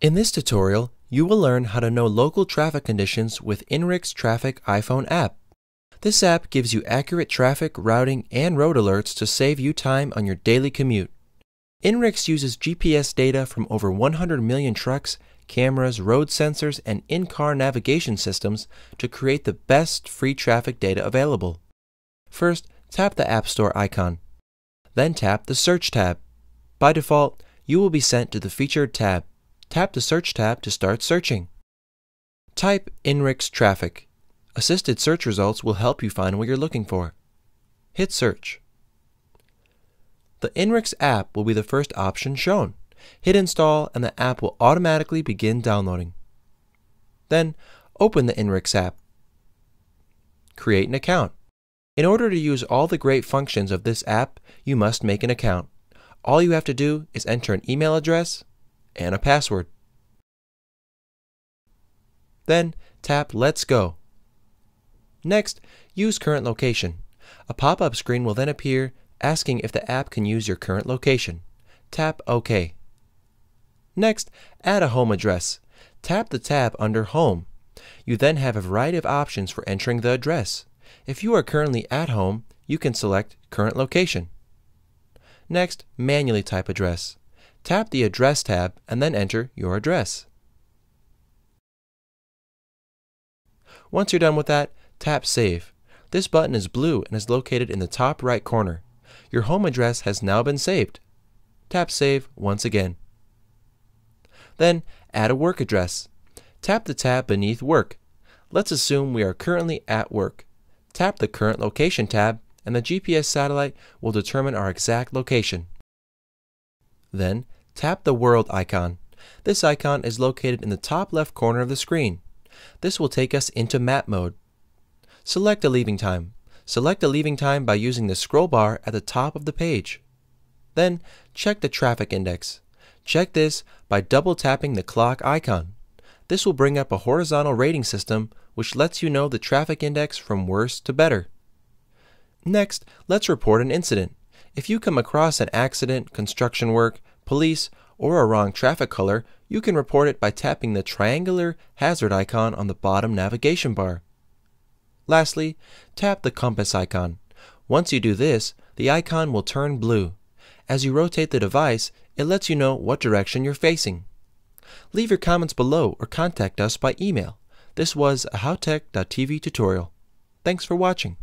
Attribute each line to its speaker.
Speaker 1: In this tutorial, you will learn how to know local traffic conditions with INRIX Traffic iPhone app. This app gives you accurate traffic, routing, and road alerts to save you time on your daily commute. INRIX uses GPS data from over 100 million trucks, cameras, road sensors, and in-car navigation systems to create the best free traffic data available. First, tap the App Store icon. Then tap the Search tab. By default, you will be sent to the Featured tab. Tap the Search tab to start searching. Type INRIX Traffic. Assisted search results will help you find what you're looking for. Hit Search. The INRIX app will be the first option shown. Hit Install and the app will automatically begin downloading. Then, open the INRIX app. Create an account. In order to use all the great functions of this app, you must make an account. All you have to do is enter an email address and a password. Then tap Let's Go. Next, use current location. A pop-up screen will then appear asking if the app can use your current location. Tap OK. Next, add a home address. Tap the tab under Home. You then have a variety of options for entering the address. If you are currently at home, you can select Current Location. Next, manually type address. Tap the Address tab and then enter your address. Once you're done with that, tap Save. This button is blue and is located in the top right corner. Your home address has now been saved. Tap Save once again. Then, add a work address. Tap the tab beneath Work. Let's assume we are currently at work. Tap the Current Location tab and the GPS satellite will determine our exact location. Then, tap the World icon. This icon is located in the top left corner of the screen. This will take us into map mode. Select a leaving time. Select a leaving time by using the scroll bar at the top of the page. Then, check the traffic index. Check this by double tapping the clock icon. This will bring up a horizontal rating system which lets you know the traffic index from worse to better. Next, let's report an incident. If you come across an accident, construction work, police, or a wrong traffic color, you can report it by tapping the triangular hazard icon on the bottom navigation bar. Lastly, tap the compass icon. Once you do this, the icon will turn blue. As you rotate the device, it lets you know what direction you're facing. Leave your comments below or contact us by email. This was a howtech.tv tutorial. Thanks for watching.